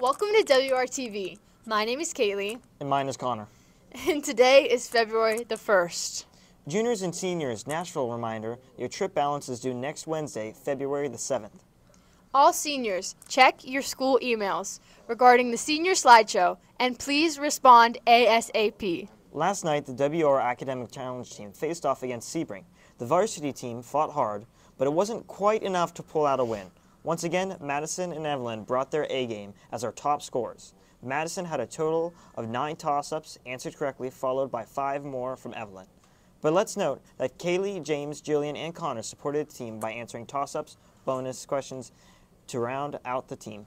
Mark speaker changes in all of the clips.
Speaker 1: Welcome to WRTV. My name is Kaylee,
Speaker 2: And mine is Connor.
Speaker 1: and today is February the 1st.
Speaker 2: Juniors and seniors, Nashville reminder your trip balance is due next Wednesday, February the 7th.
Speaker 1: All seniors, check your school emails regarding the senior slideshow and please respond ASAP.
Speaker 2: Last night, the WR Academic Challenge team faced off against Sebring. The varsity team fought hard, but it wasn't quite enough to pull out a win. Once again, Madison and Evelyn brought their A game as our top scorers. Madison had a total of nine toss ups answered correctly, followed by five more from Evelyn. But let's note that Kaylee, James, Jillian, and Connor supported the team by answering toss ups, bonus questions to round out the team.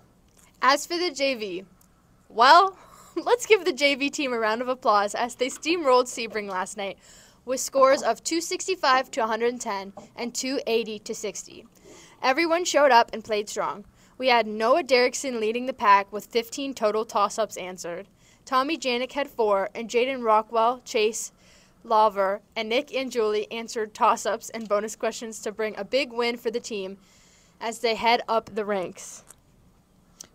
Speaker 1: As for the JV, well, let's give the JV team a round of applause as they steamrolled Sebring last night with scores of 265 to 110 and 280 to 60. Everyone showed up and played strong. We had Noah Derrickson leading the pack with 15 total toss ups answered. Tommy Janik had four, and Jaden Rockwell, Chase, Lawver, and Nick and Julie answered toss ups and bonus questions to bring a big win for the team as they head up the ranks.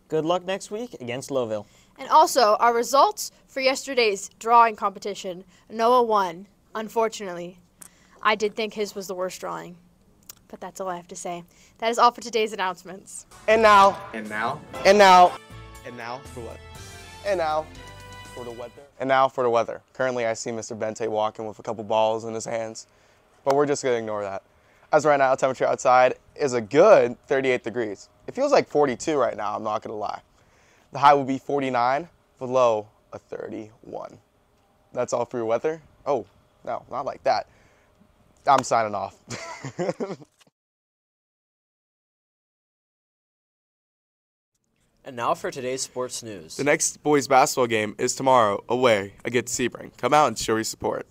Speaker 2: Good luck next week against Lowellville.
Speaker 1: And also, our results for yesterday's drawing competition Noah won, unfortunately. I did think his was the worst drawing. But that's all I have to say. That is all for today's announcements.
Speaker 3: And now,
Speaker 4: And now,
Speaker 3: and now,
Speaker 4: and now for what?
Speaker 3: and now for the weather. And now for the weather. Currently, I see Mr. Bente walking with a couple balls in his hands, but we're just gonna ignore that. As right now, temperature outside is a good 38 degrees. It feels like 42 right now, I'm not gonna lie. The high will be 49, the low a 31. That's all for your weather? Oh, no, not like that. I'm signing off.
Speaker 5: And now for today's sports news.
Speaker 6: The next boys basketball game is tomorrow away against Sebring. Come out and show your support.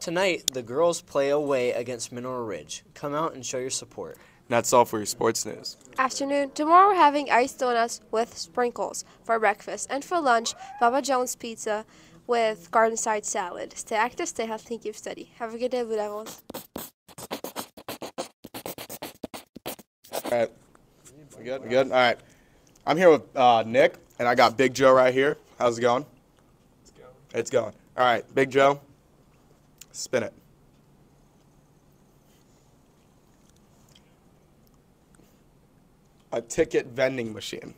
Speaker 5: Tonight, the girls play away against Mineral Ridge. Come out and show your support.
Speaker 6: And that's all for your sports news.
Speaker 7: Afternoon. Tomorrow we're having iced donuts with sprinkles for breakfast. And for lunch, Papa John's pizza with garden side salad. Stay active, stay healthy, keep steady. Have a good day, Blue Devils.
Speaker 3: All right. We good? We good? All right. I'm here with uh, Nick, and I got Big Joe right here. How's it going? It's going. It's going. All right, Big Joe, spin it. A ticket vending machine.